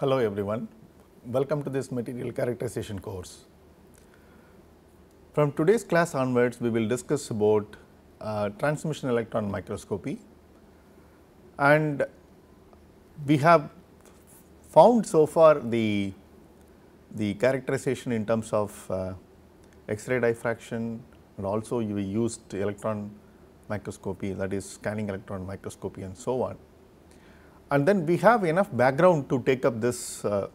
Hello everyone, welcome to this material characterization course. From today's class onwards, we will discuss about uh, transmission electron microscopy and we have found so far the, the characterization in terms of uh, X-ray diffraction and also we used electron microscopy that is scanning electron microscopy and so on. And then we have enough background to take up this uh,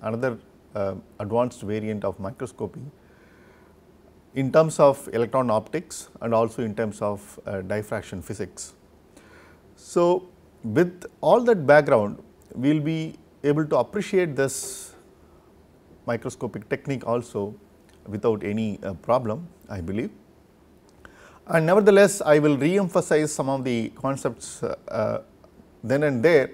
another uh, advanced variant of microscopy in terms of electron optics and also in terms of uh, diffraction physics. So, with all that background we will be able to appreciate this microscopic technique also without any uh, problem I believe. And nevertheless, I will re-emphasize some of the concepts uh, uh, then and there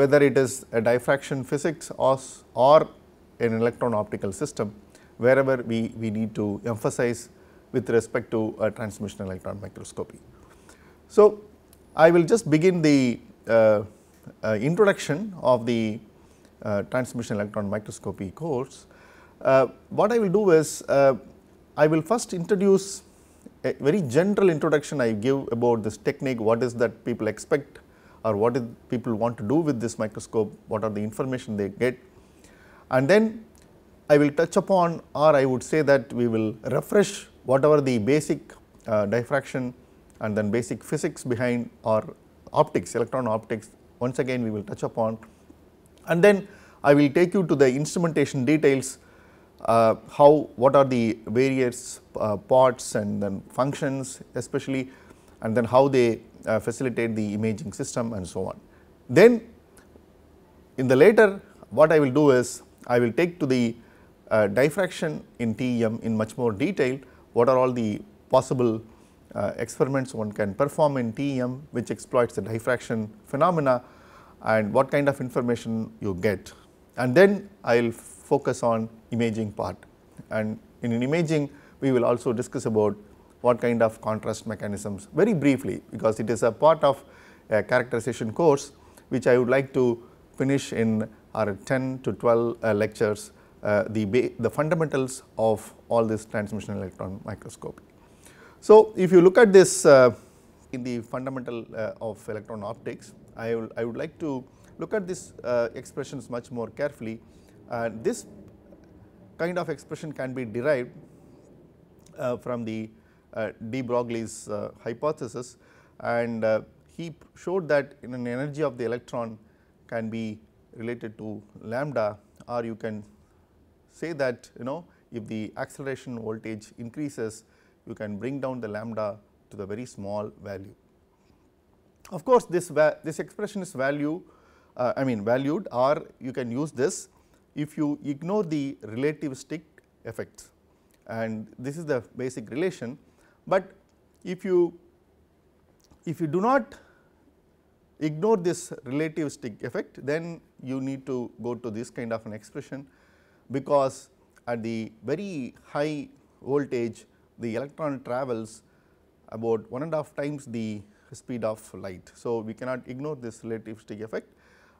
whether it is a diffraction physics or, or an electron optical system wherever we, we need to emphasize with respect to transmission electron microscopy. So, I will just begin the uh, uh, introduction of the uh, transmission electron microscopy course. Uh, what I will do is uh, I will first introduce a very general introduction I give about this technique, what is that people expect or what did people want to do with this microscope, what are the information they get. And then I will touch upon or I would say that we will refresh whatever the basic uh, diffraction and then basic physics behind or optics, electron optics once again we will touch upon. And then I will take you to the instrumentation details, uh, how what are the various uh, parts and then functions especially and then how they uh, facilitate the imaging system and so on. Then in the later what I will do is I will take to the uh, diffraction in TEM in much more detail, what are all the possible uh, experiments one can perform in TEM which exploits the diffraction phenomena and what kind of information you get. And then I will focus on imaging part and in imaging we will also discuss about what kind of contrast mechanisms very briefly because it is a part of a characterization course which I would like to finish in our 10 to 12 uh, lectures uh, the, the fundamentals of all this transmission electron microscopy. So, if you look at this uh, in the fundamental uh, of electron optics, I, I would like to look at these uh, expressions much more carefully. And this kind of expression can be derived uh, from the uh, de Broglie's uh, hypothesis. And he showed that in an energy of the electron can be related to lambda or you can say that you know if the acceleration voltage increases you can bring down the lambda to the very small value. Of course, this this expression is value uh, I mean valued or you can use this if you ignore the relativistic effects. And this is the basic relation, but if you if you do not ignore this relativistic effect then you need to go to this kind of an expression because at the very high voltage the electron travels about one and a half times the speed of light. So, we cannot ignore this relativistic effect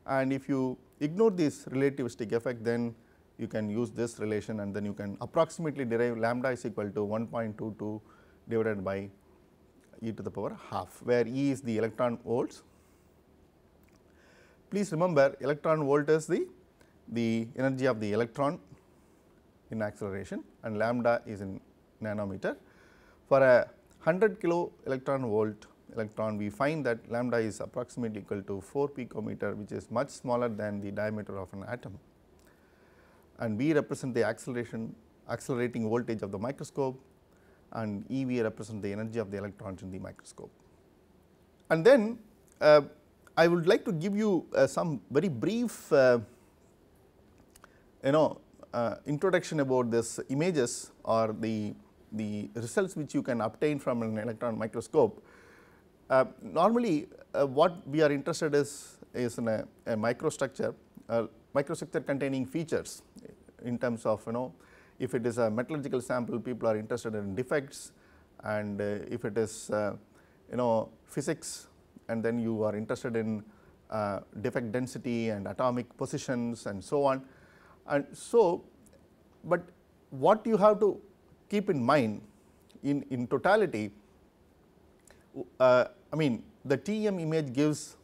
and if you ignore this relativistic effect then you can use this relation and then you can approximately derive lambda is equal to 1.22 divided by e to the power half where E is the electron volts. Please remember electron volt is the, the energy of the electron in acceleration and lambda is in nanometer. For a 100 kilo electron volt electron we find that lambda is approximately equal to 4 picometer which is much smaller than the diameter of an atom and we represent the acceleration accelerating voltage of the microscope and EV represent the energy of the electrons in the microscope. And then uh, I would like to give you uh, some very brief uh, you know uh, introduction about this images or the, the results which you can obtain from an electron microscope. Uh, normally uh, what we are interested is, is in a, a microstructure, microstructure containing features in terms of you know if it is a metallurgical sample people are interested in defects and uh, if it is uh, you know physics and then you are interested in uh, defect density and atomic positions and so on. And so, but what you have to keep in mind in, in totality, uh, I mean the TEM image gives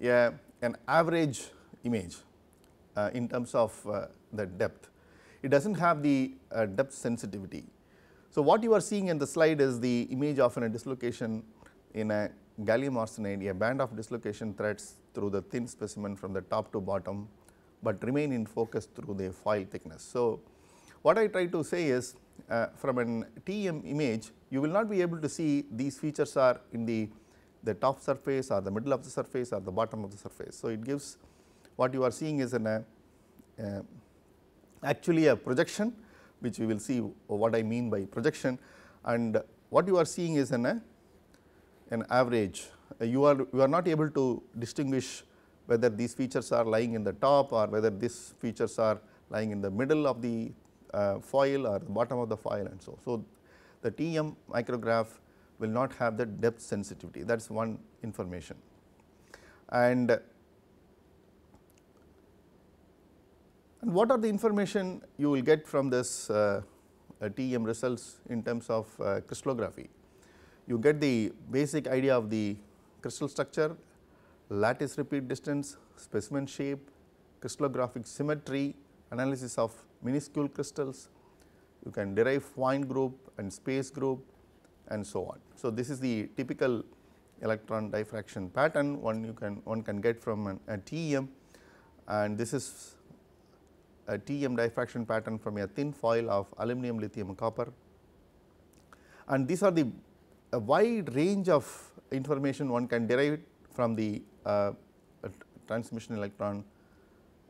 a, an average image uh, in terms of uh, the depth. It does not have the uh, depth sensitivity. So, what you are seeing in the slide is the image of a dislocation in a gallium arsenide, a band of dislocation threads through the thin specimen from the top to bottom, but remain in focus through the foil thickness. So, what I try to say is uh, from an TEM image, you will not be able to see these features are in the, the top surface or the middle of the surface or the bottom of the surface. So, it gives what you are seeing is in a, uh, actually a projection which we will see what I mean by projection and what you are seeing is an, an average. You are you are not able to distinguish whether these features are lying in the top or whether these features are lying in the middle of the uh, foil or the bottom of the foil and so. So, the TEM micrograph will not have the depth sensitivity that is one information. And And what are the information you will get from this uh, uh TEM results in terms of uh, crystallography? You get the basic idea of the crystal structure, lattice repeat distance, specimen shape, crystallographic symmetry, analysis of minuscule crystals, you can derive point group and space group and so on. So, this is the typical electron diffraction pattern one you can one can get from an, a TEM and this is a TEM diffraction pattern from a thin foil of aluminum, lithium, copper. And these are the a wide range of information one can derive from the uh, transmission electron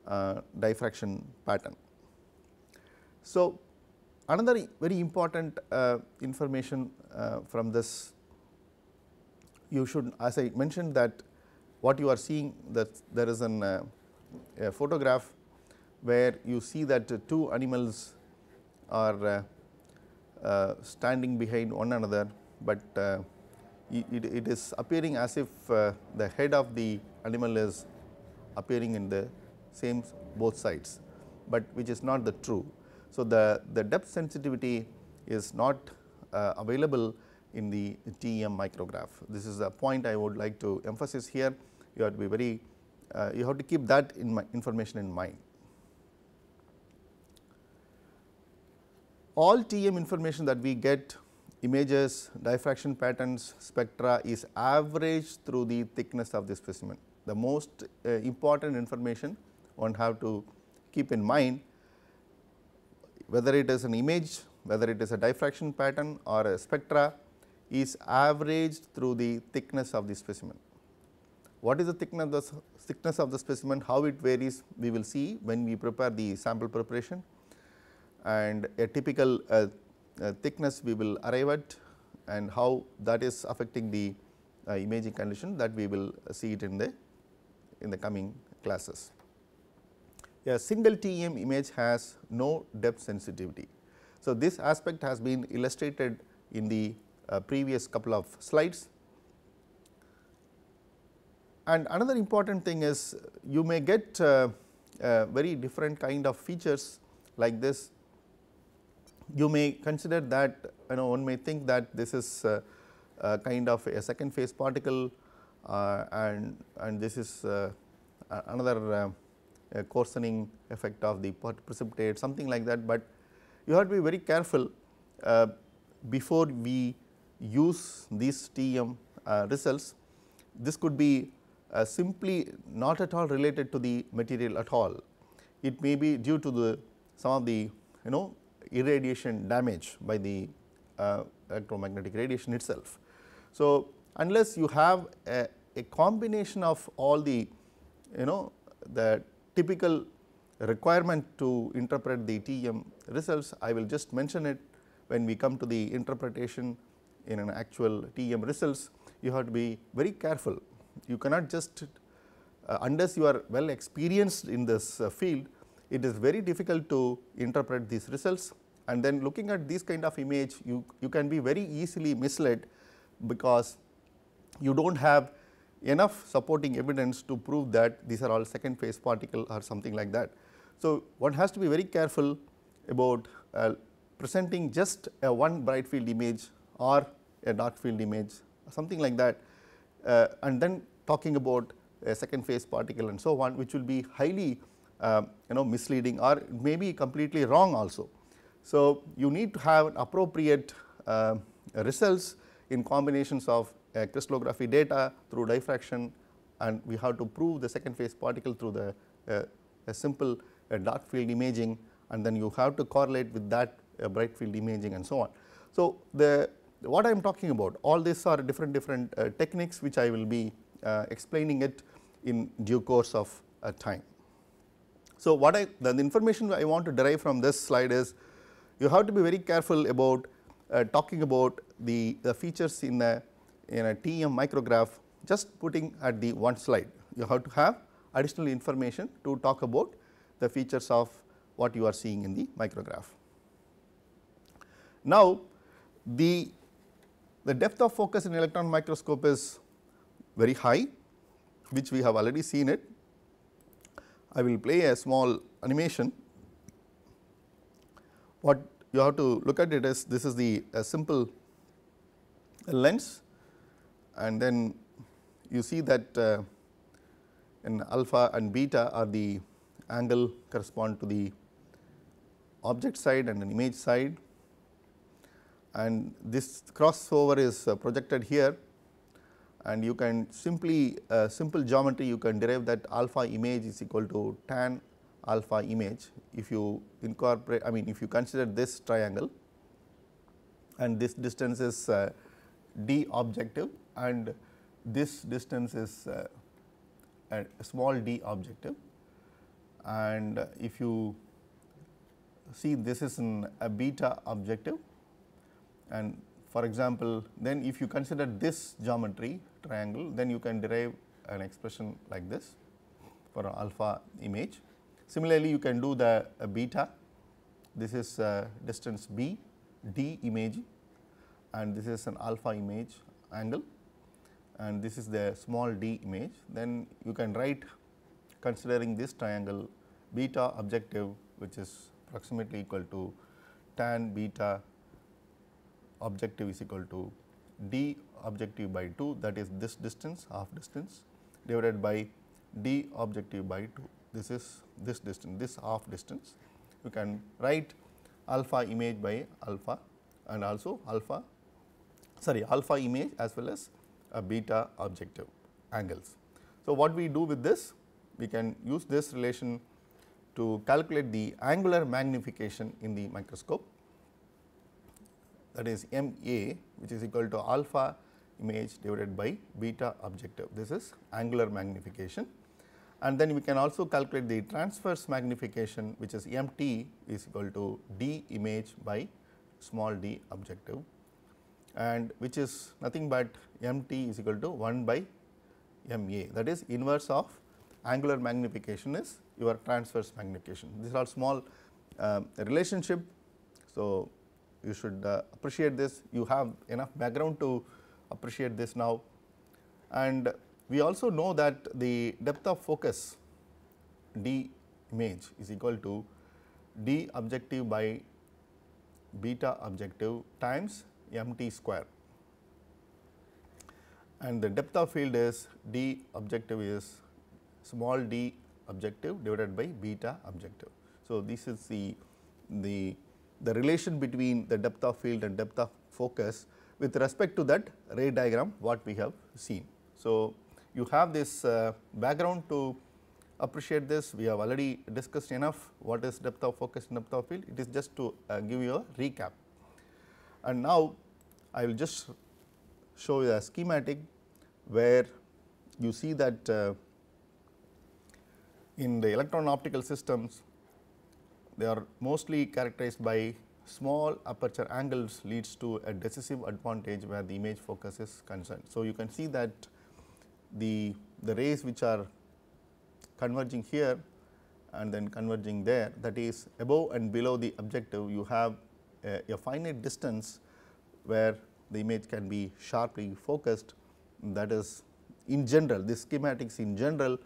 uh, diffraction pattern. So, another very important uh, information uh, from this you should as I mentioned that what you are seeing that there is an, uh, a photograph where you see that two animals are uh, uh, standing behind one another, but uh, it, it is appearing as if the head of the animal is appearing in the same both sides, but which is not the true. So, the, the depth sensitivity is not uh, available in the TEM micrograph. This is a point I would like to emphasize here. You have to be very, uh, you have to keep that in information in mind. All TEM information that we get images, diffraction patterns, spectra is averaged through the thickness of the specimen. The most uh, important information one have to keep in mind whether it is an image, whether it is a diffraction pattern or a spectra is averaged through the thickness of the specimen. What is the thickness the, thickness of the specimen, how it varies we will see when we prepare the sample preparation and a typical uh, uh, thickness we will arrive at and how that is affecting the uh, imaging condition that we will see it in the in the coming classes. A single TEM image has no depth sensitivity. So, this aspect has been illustrated in the uh, previous couple of slides. And another important thing is you may get uh, uh, very different kind of features like this you may consider that you know one may think that this is uh, uh, kind of a second phase particle uh, and and this is uh, another uh, coarsening effect of the precipitate something like that, but you have to be very careful before we use these TEM results. This could be simply not at all related to the material at all. It may be due to the some of the you know irradiation damage by the uh, electromagnetic radiation itself. So, unless you have a, a, combination of all the you know the typical requirement to interpret the TEM results, I will just mention it when we come to the interpretation in an actual TEM results, you have to be very careful. You cannot just uh, unless you are well experienced in this uh, field, it is very difficult to interpret these results and then looking at this kind of image you, you can be very easily misled because you do not have enough supporting evidence to prove that these are all second phase particle or something like that. So, one has to be very careful about uh, presenting just a one bright field image or a dark field image something like that uh, and then talking about a second phase particle and so on which will be highly uh, you know misleading or may be completely wrong also. So, you need to have appropriate uh, results in combinations of uh, crystallography data through diffraction and we have to prove the second phase particle through the uh, a simple uh, dark field imaging and then you have to correlate with that uh, bright field imaging and so on. So, the what I am talking about all these are different different techniques which I will be explaining it in due course of time. So, what I the, information I want to derive from this slide is you have to be very careful about uh, talking about the, the features in a in a TEM micrograph just putting at the one slide. You have to have additional information to talk about the features of what you are seeing in the micrograph. Now, the the depth of focus in electron microscope is very high which we have already seen it. I will play a small animation. What you have to look at it is this is the simple lens and then you see that uh, in alpha and beta are the angle correspond to the object side and an image side and this crossover is uh, projected here and you can simply uh, simple geometry you can derive that alpha image is equal to tan alpha image if you incorporate I mean if you consider this triangle. And this distance is uh, d objective and this distance is uh, a small d objective. And if you see this is in a beta objective. And for example, then if you consider this geometry triangle then you can derive an expression like this for an alpha image. Similarly, you can do the beta this is distance b d image and this is an alpha image angle and this is the small d image then you can write considering this triangle beta objective which is approximately equal to tan beta objective is equal to d objective by 2 that is this distance half distance divided by d objective by 2 this is this distance this half distance. You can write alpha image by alpha and also alpha sorry alpha image as well as a beta objective angles. So, what we do with this we can use this relation to calculate the angular magnification in the microscope. That is m a which is equal to alpha image divided by beta objective. This is angular magnification and then we can also calculate the transverse magnification which is m t is equal to d image by small d objective and which is nothing but m t is equal to 1 by m a that is inverse of angular magnification is your transverse magnification. These are small uh, relationship. So, you should uh, appreciate this you have enough background to appreciate this now. And we also know that the depth of focus d image is equal to d objective by beta objective times m t square. And the depth of field is d objective is small d objective divided by beta objective. So, this is the the the relation between the depth of field and depth of focus with respect to that ray diagram what we have seen. So, you have this uh, background to appreciate this we have already discussed enough what is depth of focus and depth of field it is just to uh, give you a recap. And now, I will just show you a schematic where you see that uh, in the electron optical systems they are mostly characterized by small aperture angles leads to a decisive advantage where the image focus is concerned. So, you can see that the, the rays which are converging here and then converging there that is above and below the objective you have a, a finite distance where the image can be sharply focused that is in general this schematics in general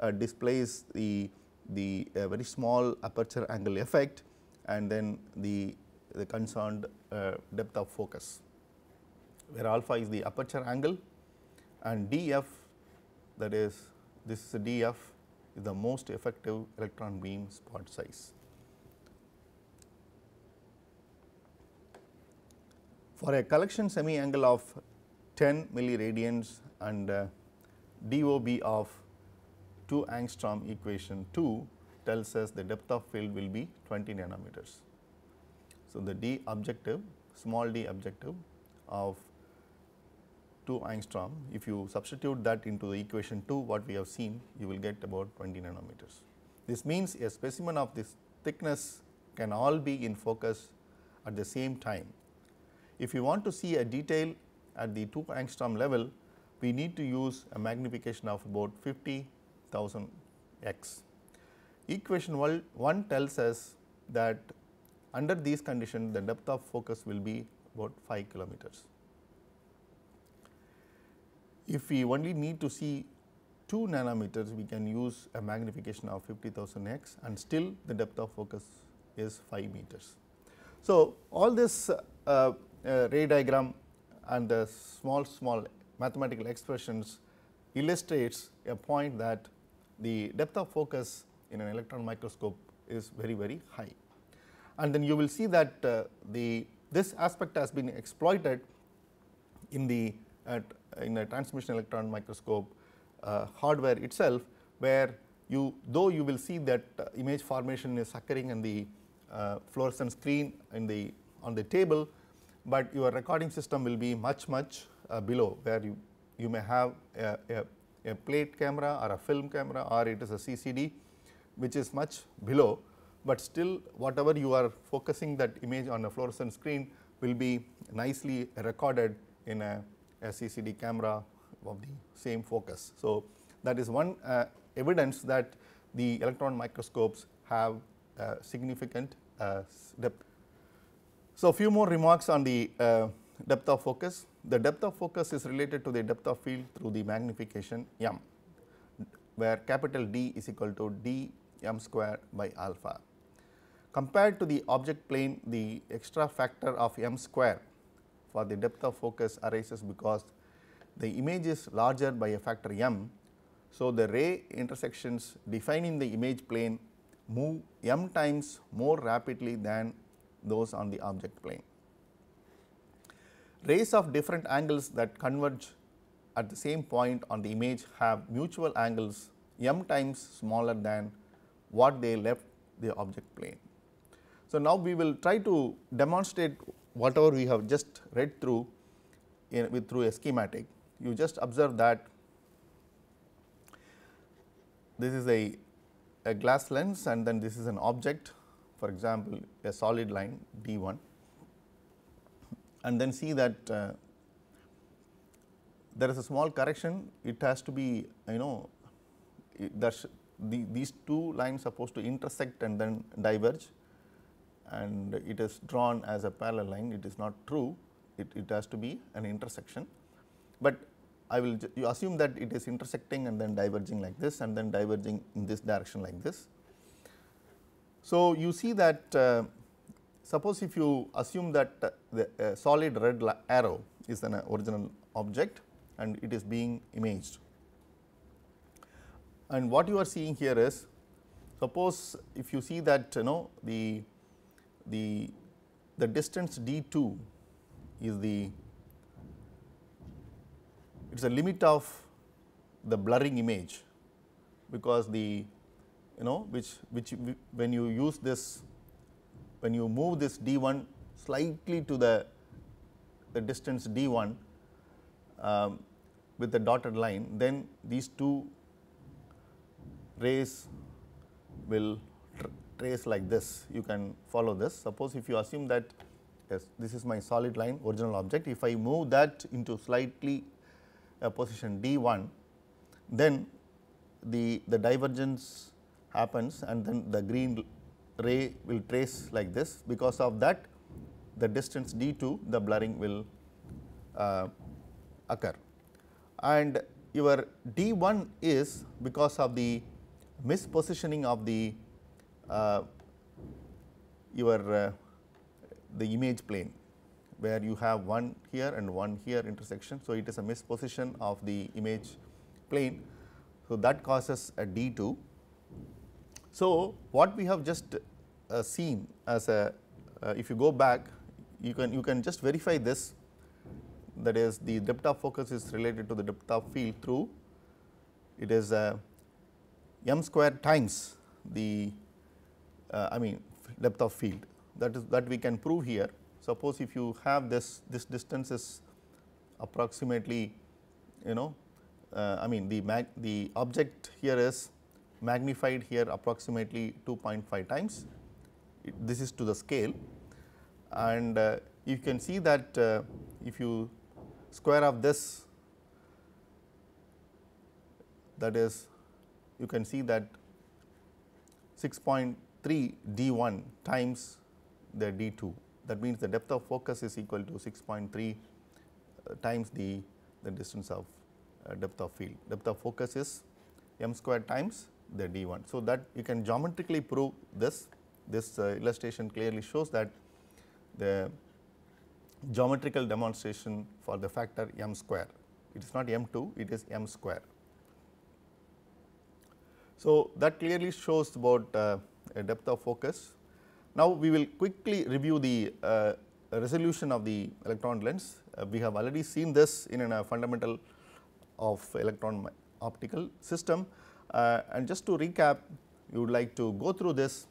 uh, displays the, the uh, very small aperture angle effect and then the, the concerned uh, depth of focus where alpha is the aperture angle and df that is this is df is the most effective electron beam spot size. For a collection semi angle of 10 milliradians and uh, DOB of 2 angstrom equation 2 tells us the depth of field will be 20 nanometers. So, the D objective small d objective of 2 angstrom if you substitute that into the equation 2 what we have seen you will get about 20 nanometers. This means a specimen of this thickness can all be in focus at the same time if you want to see a detail at the 2 angstrom level, we need to use a magnification of about 50,000 x. Equation 1 tells us that under these conditions the depth of focus will be about 5 kilometers. If we only need to see 2 nanometers, we can use a magnification of 50,000 x and still the depth of focus is 5 meters. So, all this uh, uh, ray diagram and the small small mathematical expressions illustrates a point that the depth of focus in an electron microscope is very very high. And then you will see that uh, the this aspect has been exploited in the uh, in a transmission electron microscope uh, hardware itself where you though you will see that uh, image formation is occurring in the uh, fluorescent screen in the on the table, but your recording system will be much much uh, below where you, you may have a, a, a, plate camera or a film camera or it is a CCD which is much below, but still whatever you are focusing that image on a fluorescent screen will be nicely recorded in a, CCD camera of the same focus. So, that is one uh, evidence that the electron microscopes have significant uh, depth so, few more remarks on the uh, depth of focus. The depth of focus is related to the depth of field through the magnification m, where capital D is equal to d m square by alpha. Compared to the object plane, the extra factor of m square for the depth of focus arises because the image is larger by a factor m. So, the ray intersections defining the image plane move m times more rapidly than those on the object plane. Rays of different angles that converge at the same point on the image have mutual angles m times smaller than what they left the object plane. So, now we will try to demonstrate whatever we have just read through in, with through a schematic. You just observe that this is a, a glass lens and then this is an object for example, a solid line d 1 and then see that uh, there is a small correction it has to be you know that the, these two lines supposed to intersect and then diverge and it is drawn as a parallel line it is not true it, it has to be an intersection. But I will you assume that it is intersecting and then diverging like this and then diverging in this direction like this so, you see that uh, suppose if you assume that uh, the uh, solid red arrow is an original object and it is being imaged. And what you are seeing here is suppose if you see that you know the the the distance d2 is the it is a limit of the blurring image because the you know which which when you use this when you move this d1 slightly to the the distance d1 um, with the dotted line then these two rays will tr trace like this. You can follow this. Suppose if you assume that yes this is my solid line original object. If I move that into slightly a position d1 then the the divergence happens and then the green ray will trace like this. Because of that the distance d2 the blurring will uh, occur. And your D1 is because of the mispositioning of the uh, your uh, the image plane where you have one here and one here intersection. So, it is a misposition of the image plane. So, that causes a D2. So, what we have just uh, seen as a uh, if you go back you can you can just verify this that is the depth of focus is related to the depth of field through it is uh, m square times the uh, I mean depth of field. That is that we can prove here. Suppose if you have this this distance is approximately you know uh, I mean the mag the object here is magnified here approximately 2.5 times. It, this is to the scale. And uh, you can see that uh, if you square of this that is you can see that 6.3 d 1 times the d 2 that means the depth of focus is equal to 6.3 uh, times the, the distance of uh, depth of field. Depth of focus is m square times the d 1. So, that you can geometrically prove this, this uh, illustration clearly shows that the geometrical demonstration for the factor m square. It is not m 2, it is m square. So, that clearly shows about uh, a depth of focus. Now, we will quickly review the uh, resolution of the electron lens. Uh, we have already seen this in a fundamental of electron optical system uh, and just to recap you would like to go through this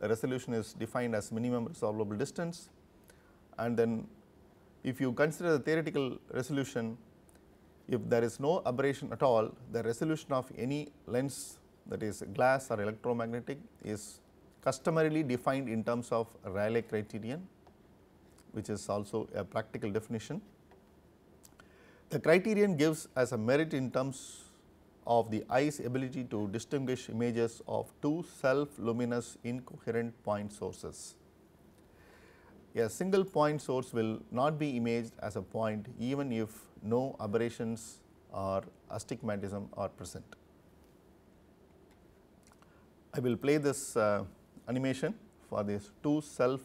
the resolution is defined as minimum resolvable distance and then if you consider the theoretical resolution if there is no aberration at all the resolution of any lens that is glass or electromagnetic is customarily defined in terms of Rayleigh criterion which is also a practical definition. The criterion gives as a merit in terms of the eye's ability to distinguish images of two self luminous incoherent point sources a single point source will not be imaged as a point even if no aberrations or astigmatism are present. I will play this uh, animation for these two self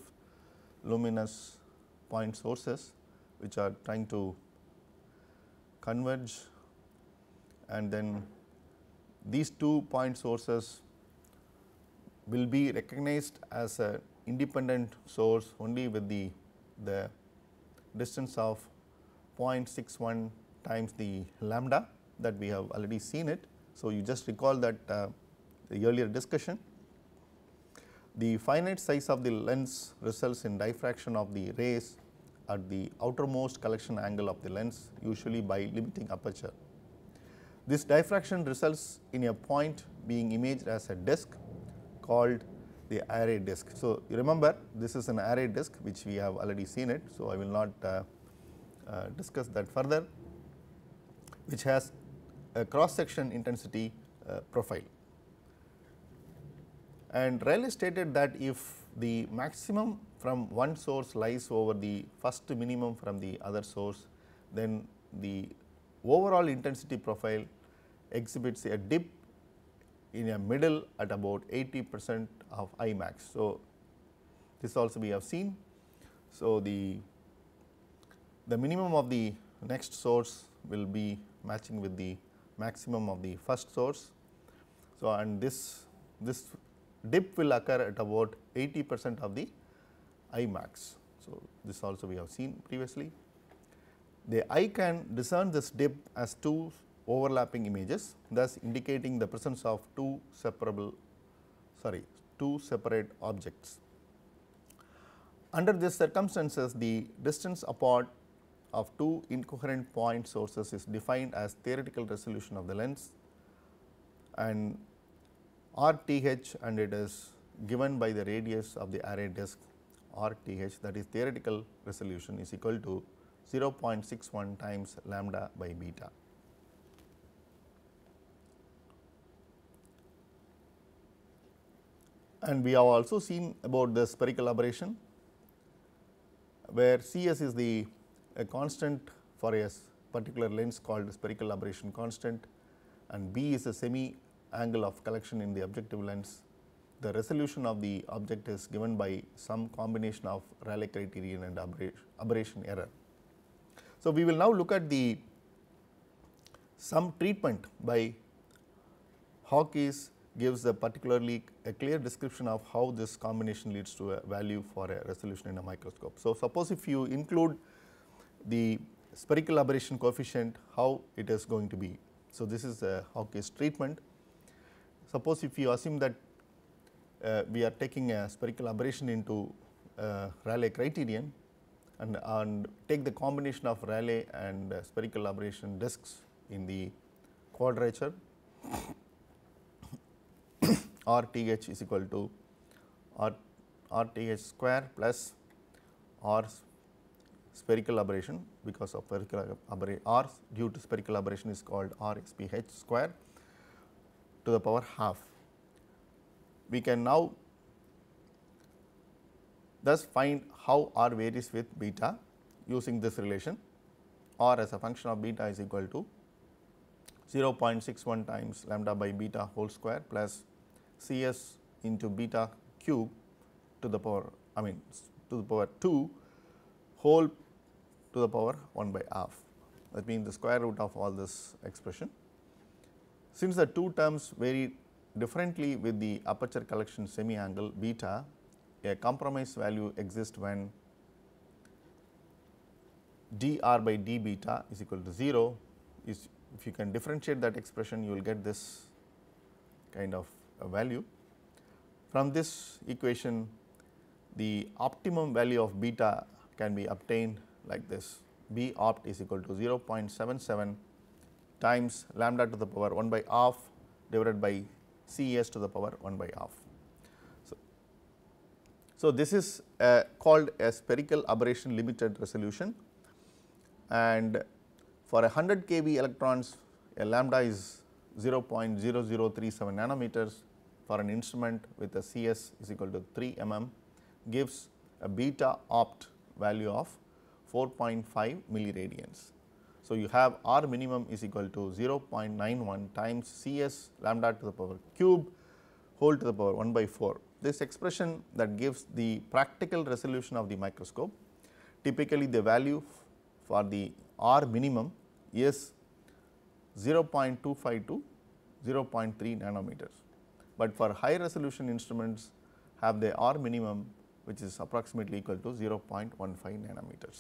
luminous point sources which are trying to converge and then these two point sources will be recognized as a independent source only with the, the distance of 0.61 times the lambda that we have already seen it. So, you just recall that uh, the earlier discussion. The finite size of the lens results in diffraction of the rays at the outermost collection angle of the lens usually by limiting aperture. This diffraction results in a point being imaged as a disk called the Airy disk. So, you remember this is an Airy disk which we have already seen it. So, I will not uh, uh, discuss that further which has a cross section intensity uh, profile. And Rayleigh stated that if the maximum from one source lies over the first minimum from the other source, then the overall intensity profile exhibits a dip in a middle at about 80 percent of I max. So, this also we have seen. So, the, the minimum of the next source will be matching with the maximum of the first source. So, and this, this dip will occur at about 80 percent of the I max. So, this also we have seen previously. The eye can discern this dip as two overlapping images thus indicating the presence of two separable sorry two separate objects. Under these circumstances the distance apart of two incoherent point sources is defined as theoretical resolution of the lens and RTH and it is given by the radius of the Airy disk RTH that is theoretical resolution is equal to 0.61 times lambda by beta. And we have also seen about the spherical aberration, where Cs is the a constant for a particular lens called spherical aberration constant and B is the semi angle of collection in the objective lens. The resolution of the object is given by some combination of Rayleigh criterion and aberration error. So, we will now look at the some treatment by Hawkes gives a particularly a clear description of how this combination leads to a value for a resolution in a microscope. So, suppose if you include the spherical aberration coefficient how it is going to be. So, this is a Hawkes treatment. Suppose if you assume that uh, we are taking a spherical aberration into uh, Rayleigh criterion and, and, take the combination of Rayleigh and uh, spherical aberration disks in the quadrature RTH is equal to R, RTH square plus R spherical aberration because of spherical aberration R due to spherical aberration is called RSPH square to the power half. We can now thus find how R varies with beta using this relation R as a function of beta is equal to 0.61 times lambda by beta whole square plus C s into beta cube to the power I mean to the power 2 whole to the power 1 by half that means the square root of all this expression. Since the two terms vary differently with the aperture collection semi angle beta a compromise value exists when dr by d beta is equal to 0 is if you can differentiate that expression you will get this kind of value. From this equation the optimum value of beta can be obtained like this B opt is equal to 0.77 times lambda to the power 1 by half divided by C s to the power 1 by half. So, so this is uh, called a spherical aberration limited resolution and for a 100 kV electrons a lambda is 0.0037 nanometers for an instrument with a CS is equal to 3 mm gives a beta opt value of 4.5 milliradians. So, you have R minimum is equal to 0.91 times Cs lambda to the power cube whole to the power 1 by 4. This expression that gives the practical resolution of the microscope typically the value for the R minimum is 0.25 to 0.3 nanometers but for high resolution instruments have the R minimum which is approximately equal to 0.15 nanometers.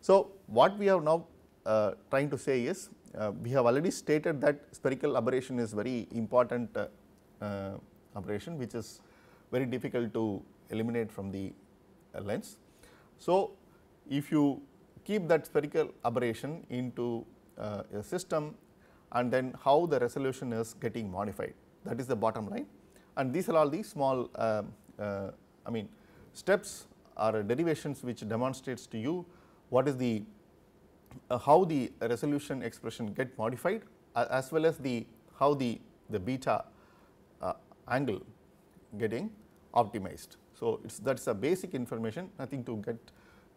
So, what we have now uh, trying to say is uh, we have already stated that spherical aberration is very important uh, uh aberration which is very difficult to eliminate from the uh, lens. So, if you keep that spherical aberration into uh, a system and then how the resolution is getting modified that is the bottom line and these are all the small uh, uh, I mean steps or derivations which demonstrates to you what is the uh, how the resolution expression get modified as well as the how the the beta uh, angle getting optimized. So, it's that is a basic information nothing to get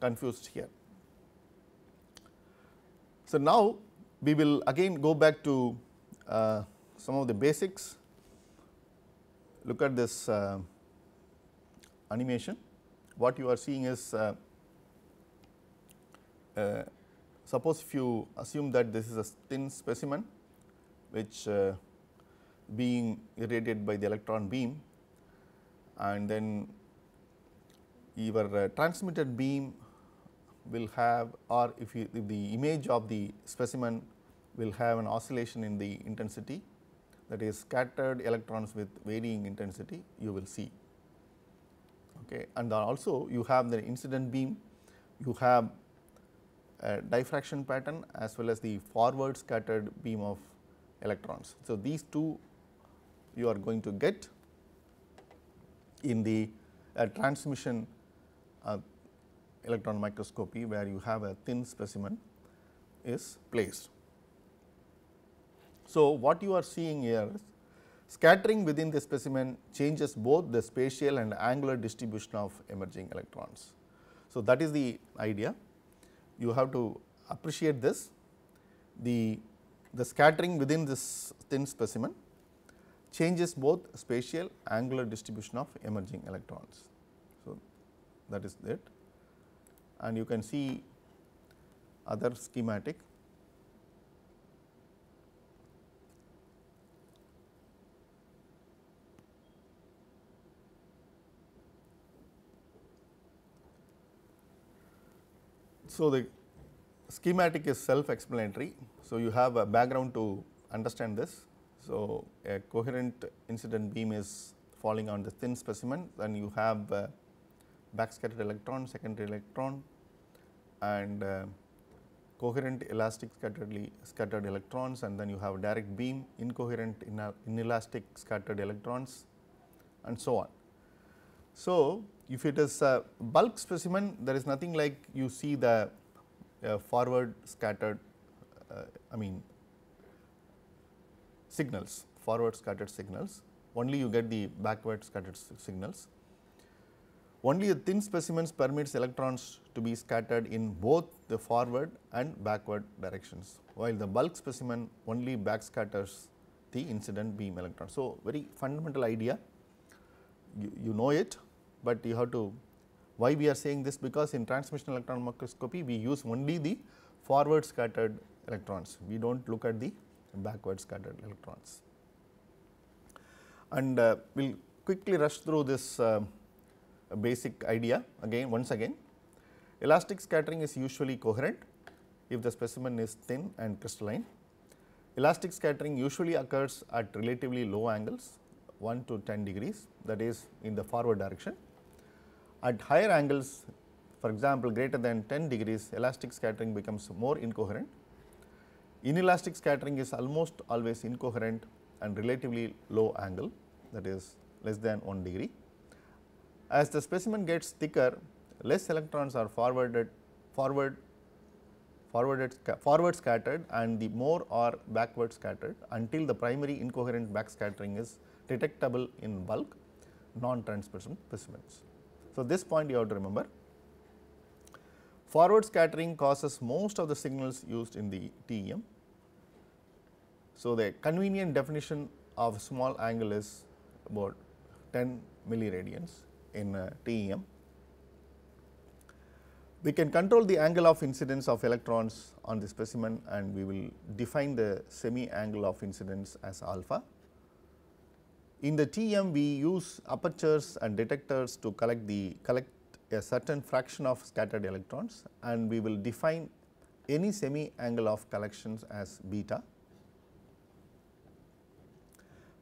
confused here. So, now we will again go back to uh, some of the basics look at this uh, animation, what you are seeing is uh, uh, suppose if you assume that this is a thin specimen which uh, being irradiated by the electron beam and then your uh, transmitted beam will have or if, you, if the image of the specimen will have an oscillation in the intensity that is scattered electrons with varying intensity you will see. Okay. And also you have the incident beam, you have a diffraction pattern as well as the forward scattered beam of electrons. So, these two you are going to get in the uh, transmission uh, electron microscopy where you have a thin specimen is placed. So, what you are seeing here is scattering within the specimen changes both the spatial and angular distribution of emerging electrons. So, that is the idea you have to appreciate this the, the scattering within this thin specimen changes both spatial angular distribution of emerging electrons. So, that is it and you can see other schematic So, the schematic is self explanatory. So, you have a background to understand this. So, a coherent incident beam is falling on the thin specimen then you have uh, backscattered electron, secondary electron and uh, coherent elastic scatteredly scattered electrons and then you have direct beam, incoherent inelastic scattered electrons and so on. So, if it is a bulk specimen there is nothing like you see the uh, forward scattered uh, I mean signals forward scattered signals only you get the backward scattered signals. Only a thin specimens permits electrons to be scattered in both the forward and backward directions, while the bulk specimen only backscatters the incident beam electron. So, very fundamental idea you, you know it, but you have to why we are saying this because in transmission electron microscopy we use only the forward scattered electrons, we do not look at the backward scattered electrons. And uh, we will quickly rush through this uh, basic idea again once again. Elastic scattering is usually coherent if the specimen is thin and crystalline. Elastic scattering usually occurs at relatively low angles 1 to 10 degrees that is in the forward direction. At higher angles for example, greater than 10 degrees elastic scattering becomes more incoherent. Inelastic scattering is almost always incoherent and relatively low angle that is less than 1 degree. As the specimen gets thicker, less electrons are forwarded forward forwarded forward scattered and the more are backward scattered until the primary incoherent backscattering is detectable in bulk non-transmission specimens. So, this point you have to remember. Forward scattering causes most of the signals used in the TEM. So, the convenient definition of small angle is about 10 milliradians in uh, TEM. We can control the angle of incidence of electrons on the specimen and we will define the semi angle of incidence as alpha. In the TEM we use apertures and detectors to collect the collect a certain fraction of scattered electrons and we will define any semi angle of collections as beta.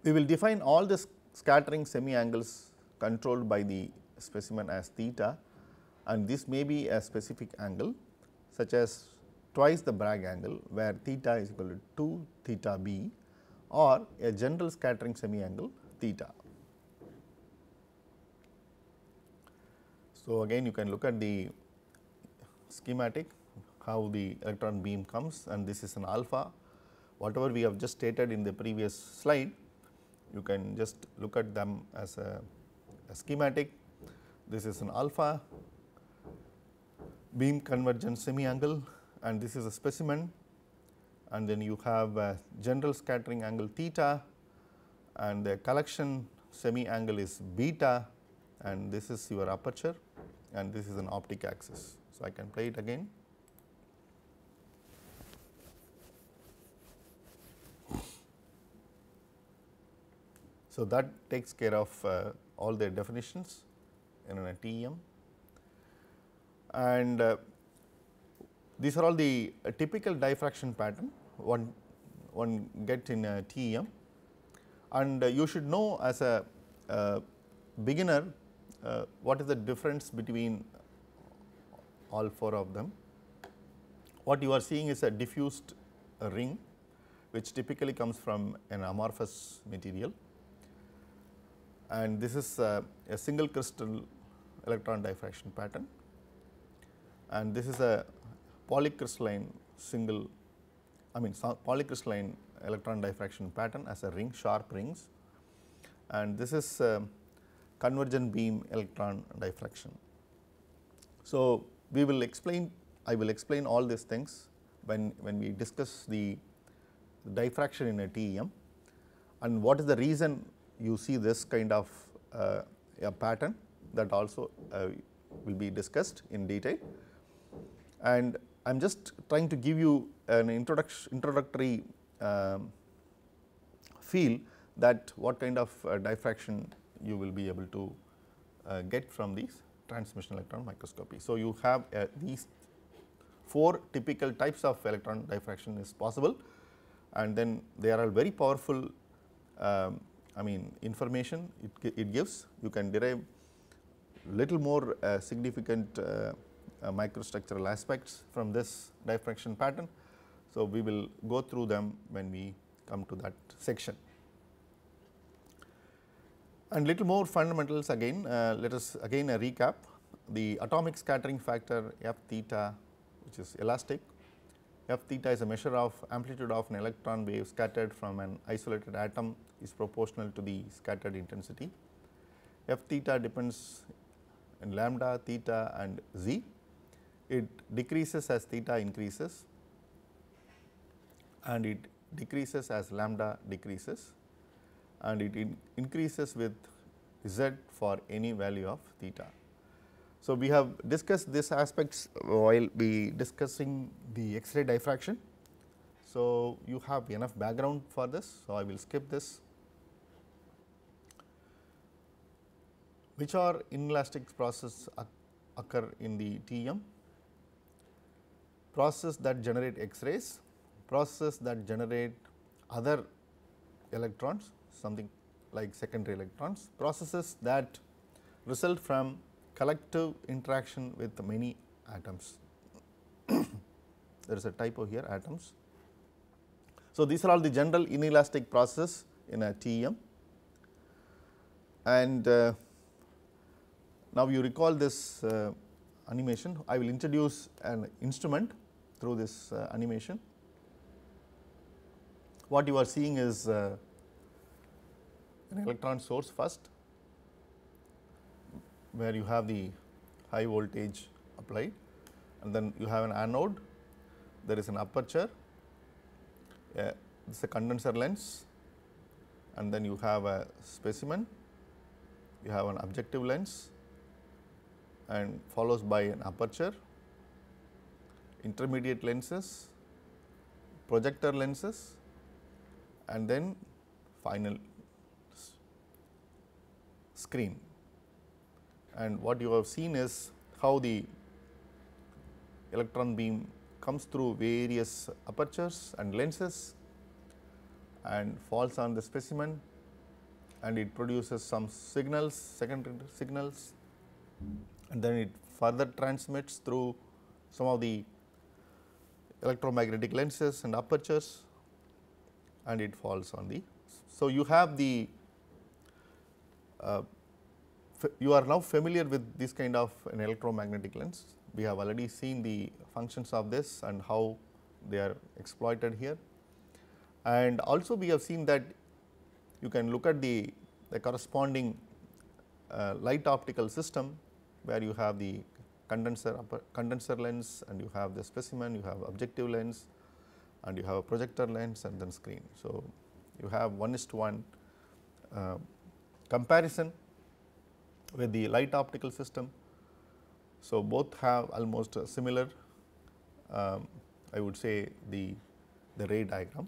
We will define all the scattering semi angles controlled by the specimen as theta and this may be a specific angle such as twice the Bragg angle where theta is equal to 2 theta b or a general scattering semi angle theta. So, again you can look at the schematic how the electron beam comes and this is an alpha. Whatever we have just stated in the previous slide you can just look at them as a, a schematic. This is an alpha beam convergence semi angle and this is a specimen. And then you have a general scattering angle theta and the collection semi angle is beta and this is your aperture and this is an optic axis. So, I can play it again. So, that takes care of uh, all the definitions in a TEM and uh, these are all the uh, typical diffraction pattern one one get in a TEM and you should know as a beginner uh, what is the difference between all four of them. What you are seeing is a diffused ring which typically comes from an amorphous material and this is a, a single crystal electron diffraction pattern and this is a polycrystalline single I mean polycrystalline electron diffraction pattern as a ring sharp rings and this is uh, convergent beam electron diffraction. So, we will explain I will explain all these things when, when we discuss the diffraction in a TEM and what is the reason you see this kind of uh, a pattern that also uh, will be discussed in detail. And I am just trying to give you an introduction introductory um, feel that what kind of uh, diffraction you will be able to uh, get from these transmission electron microscopy. So, you have uh, these four typical types of electron diffraction is possible and then they are all very powerful um, I mean information it, it gives you can derive little more uh, significant uh, uh, microstructural aspects from this diffraction pattern. So, we will go through them when we come to that section. And little more fundamentals again, uh, let us again uh, recap the atomic scattering factor f theta which is elastic. f theta is a measure of amplitude of an electron wave scattered from an isolated atom is proportional to the scattered intensity. f theta depends in lambda, theta and z. It decreases as theta increases and it decreases as lambda decreases and it in increases with z for any value of theta. So, we have discussed these aspects while we discussing the X-ray diffraction. So, you have enough background for this. So, I will skip this. Which are inelastic process occur in the TEM? Process that generate X-rays, process that generate other electrons something like secondary electrons, processes that result from collective interaction with many atoms. there is a typo here atoms. So, these are all the general inelastic process in a TEM and uh, now you recall this uh, animation, I will introduce an instrument through this uh, animation. What you are seeing is uh, an electron source first where you have the high voltage applied and then you have an anode, there is an aperture, this is a condenser lens and then you have a specimen, you have an objective lens and follows by an aperture, intermediate lenses, projector lenses and then final screen. And what you have seen is how the electron beam comes through various apertures and lenses and falls on the specimen and it produces some signals, secondary signals and then it further transmits through some of the electromagnetic lenses and apertures and it falls on the. So, you have the uh, you are now familiar with this kind of an electromagnetic lens. We have already seen the functions of this and how they are exploited here. And also we have seen that you can look at the, the corresponding uh, light optical system where you have the condenser condenser lens and you have the specimen, you have objective lens and you have a projector lens and then screen. So, you have one is to one uh, comparison with the light optical system. So, both have almost similar um, I would say the, the ray diagram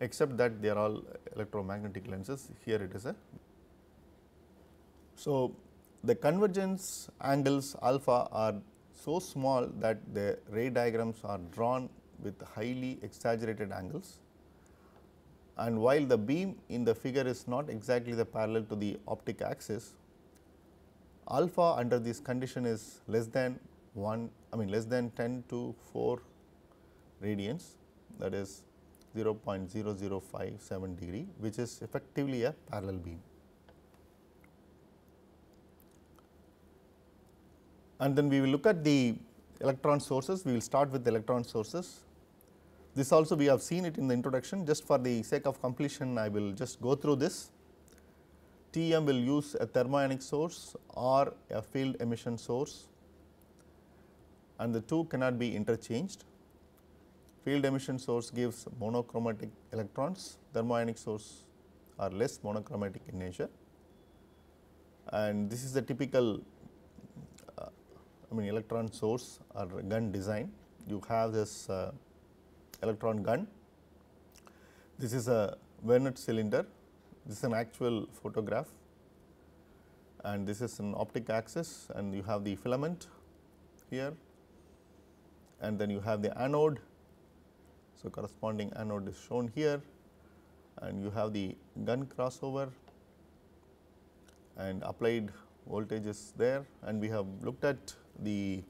except that they are all electromagnetic lenses here it is a. So, the convergence angles alpha are so small that the ray diagrams are drawn with highly exaggerated angles and while the beam in the figure is not exactly the parallel to the optic axis, alpha under this condition is less than 1 I mean less than 10 to 4 radians that is 0.0057 degree which is effectively a parallel beam. And then we will look at the electron sources, we will start with the electron sources. This also we have seen it in the introduction just for the sake of completion I will just go through this. TEM will use a thermionic source or a field emission source and the two cannot be interchanged. field emission source gives monochromatic electrons, thermionic source are less monochromatic in nature and this is the typical uh, I mean electron source or gun design. You have this uh, electron gun, this is a Wehnelt cylinder, this is an actual photograph. And this is an optic axis and you have the filament here. And then you have the anode. So, corresponding anode is shown here. And you have the gun crossover. And applied voltage is there. And we have looked at the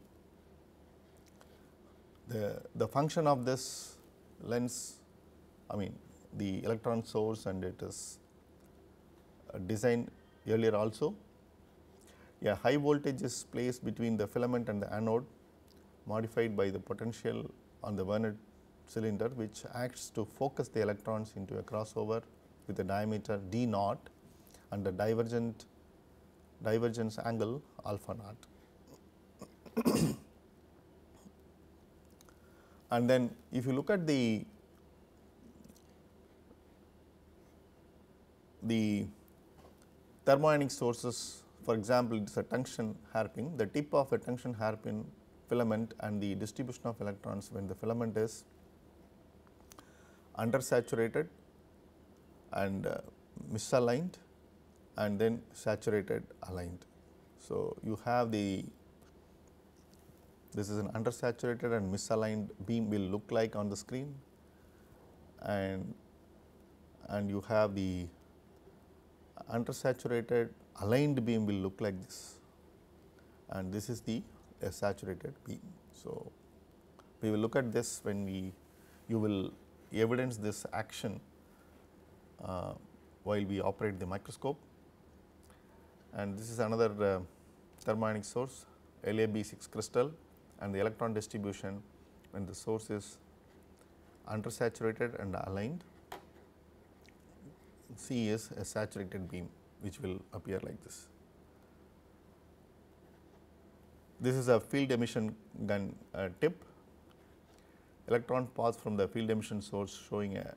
the, the function of this lens I mean the electron source and it is uh, designed earlier also. A high voltage is placed between the filament and the anode modified by the potential on the Wehnelt cylinder which acts to focus the electrons into a crossover with a diameter d naught and a divergent divergence angle alpha naught. And then if you look at the the thermionic sources for example, it is a tungsten hairpin the tip of a tungsten hairpin filament and the distribution of electrons when the filament is undersaturated and uh, misaligned and then saturated aligned. So, you have the this is an undersaturated and misaligned beam will look like on the screen. And and you have the undersaturated aligned beam will look like this. And this is the saturated beam. So, we will look at this when we you will evidence this action uh, while we operate the microscope. And this is another uh, thermionic source LaB6 crystal and the electron distribution when the source is undersaturated and aligned C is a saturated beam which will appear like this. This is a field emission gun uh, tip electron pass from the field emission source showing a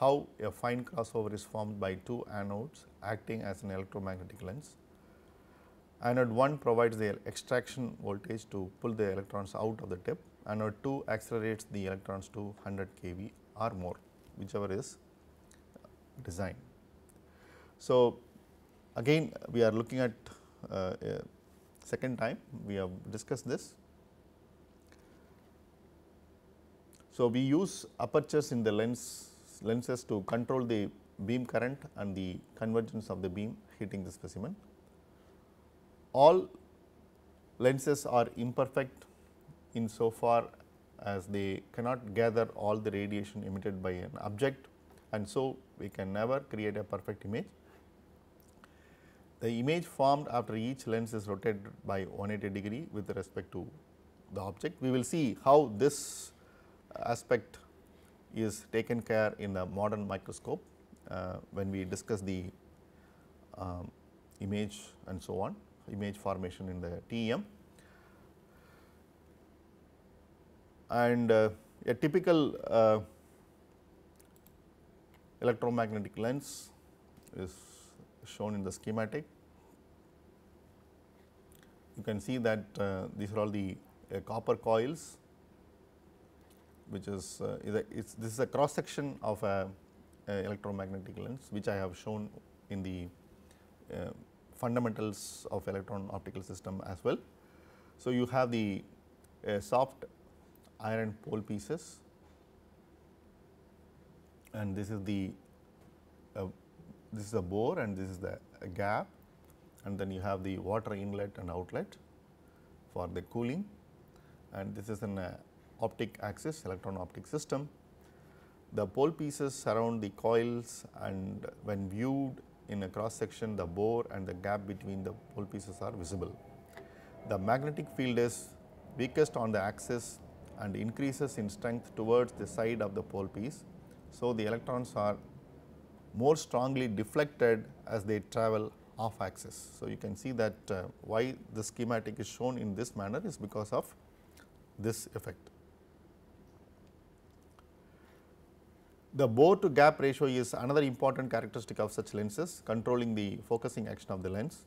how a fine crossover is formed by two anodes acting as an electromagnetic lens. Anode 1 provides the extraction voltage to pull the electrons out of the tip, anode 2 accelerates the electrons to 100 kV or more whichever is designed. So, again we are looking at uh, second time we have discussed this So, we use apertures in the lens lenses to control the beam current and the convergence of the beam hitting the specimen. All lenses are imperfect in so far as they cannot gather all the radiation emitted by an object and so we can never create a perfect image. The image formed after each lens is rotated by 180 degree with respect to the object. We will see how this aspect is taken care in the modern microscope uh, when we discuss the um, image and so on, image formation in the TEM. And uh, a typical uh, electromagnetic lens is shown in the schematic. You can see that uh, these are all the uh, copper coils which is, uh, is a, this is a cross section of a, a, electromagnetic lens which I have shown in the uh, fundamentals of electron optical system as well. So, you have the uh, soft iron pole pieces and this is the uh, this is a bore and this is the gap and then you have the water inlet and outlet for the cooling and this is an uh, optic axis electron optic system. The pole pieces surround the coils and when viewed in a cross section the bore and the gap between the pole pieces are visible. The magnetic field is weakest on the axis and increases in strength towards the side of the pole piece. So, the electrons are more strongly deflected as they travel off axis. So, you can see that uh, why the schematic is shown in this manner is because of this effect. The bore to gap ratio is another important characteristic of such lenses controlling the focusing action of the lens.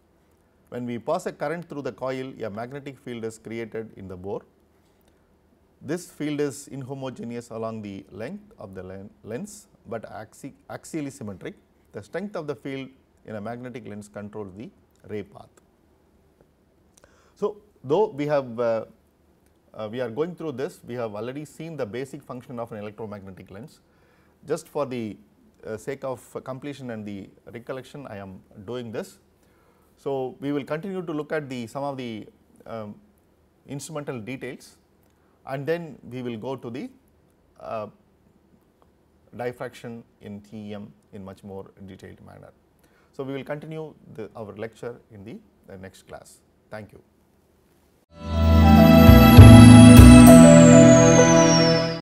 When we pass a current through the coil, a magnetic field is created in the bore. This field is inhomogeneous along the length of the lens, but axi axially symmetric. The strength of the field in a magnetic lens controls the ray path. So, though we have uh, uh, we are going through this, we have already seen the basic function of an electromagnetic lens just for the uh, sake of completion and the recollection I am doing this. So, we will continue to look at the some of the um, instrumental details and then we will go to the uh, diffraction in TEM in much more detailed manner. So, we will continue the, our lecture in the, the next class. Thank you.